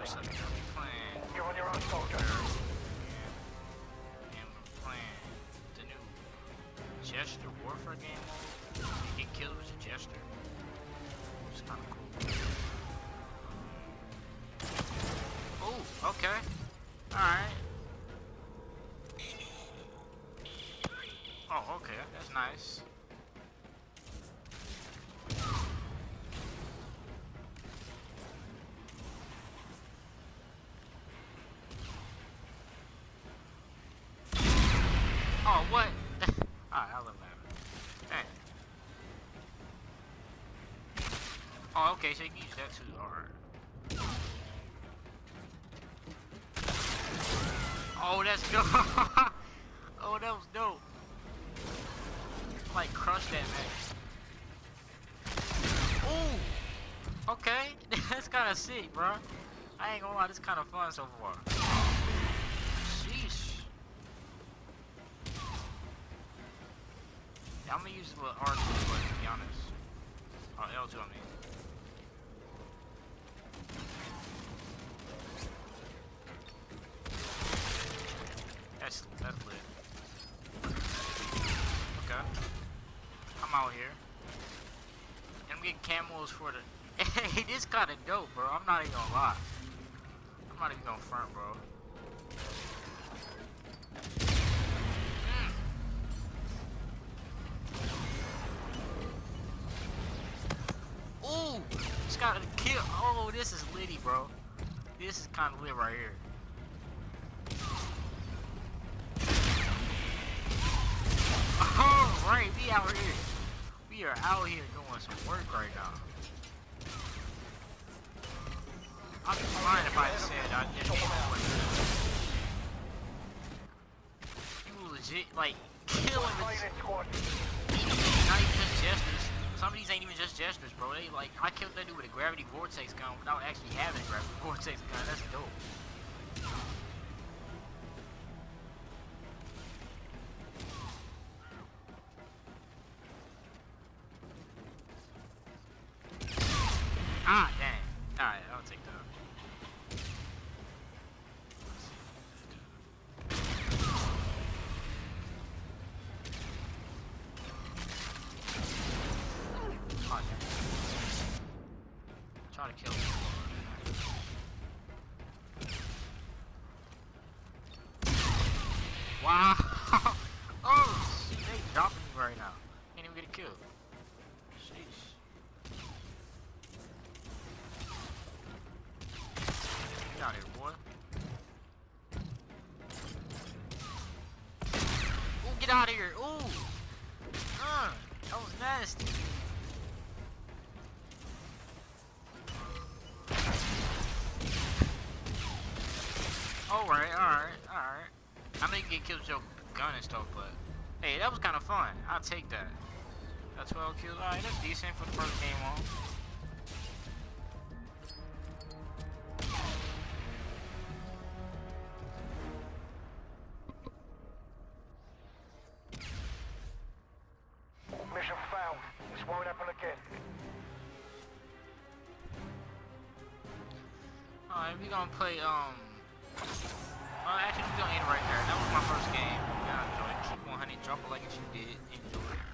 You're on your own, soldier. And we're playing the new Gesture Warfare game. You get killed as a gesture. It's kind of cool. Oh, okay. Alright. Oh, okay. That's nice. What? Alright, I'll let that. Dang. Oh, okay, so you can use that too. Alright. Oh, that's dope. oh, that was dope. Like, crush that man. Ooh! Okay, that's kind of sick, bro. I ain't gonna lie, this kind of fun so far. Sheesh. Yeah, I'm gonna use the little R2 button, to be honest. Or L2, I mean. That's, that's lit. Okay. I'm out here. And I'm getting camos for the... Hey, this kinda dope, bro. I'm not even gonna lie. I'm not even gonna front, bro. Got a kill. Oh, this is litty, bro. This is kind of lit right here. Alright, we out here. We are out here doing some work right now. I'd be lying if I said I didn't You legit, like, killing squad. Not even just. Some of these ain't even just gestures, bro. They like I killed that dude with a gravity vortex gun without actually having a gravity vortex gun. That's dope. Ah, dang. Alright, I'll take that. Oh, dang. Try to kill me. Wow! Oh, shit, they dropping me right now. Can't even get a kill. Sheesh. Get out here, boy. Ooh, get out of here. Ooh! Uh, that was nasty. Alright, alright, alright. I may get killed with your gun and stuff, but hey, that was kind of fun. I'll take that. Got 12 kills. Alright, that's decent for the first game on. Mission failed. This won't happen again. Alright, we gonna play, um... Well, actually, we gonna end right there. That was my first game. Yeah, enjoy it. Keep 100. Drop a like if you did. Enjoy it.